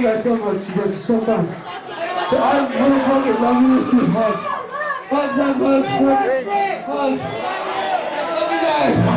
because it's so fun. So much. I really fucking love you dude. Hugs. Hugs, hugs, hugs, hugs. Hugs. Love you guys.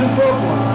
de fogo.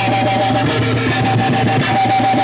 Thank you.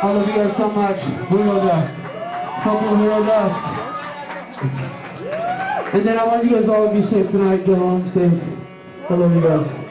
I love you guys so much. Hero Dust. You, Hero Dust. And then I want you guys all to be safe tonight. Get home safe. I love you guys.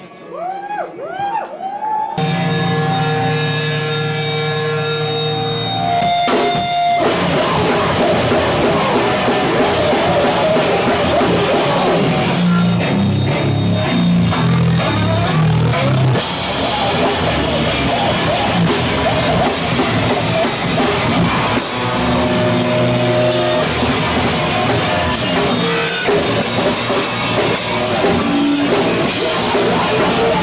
Yeah!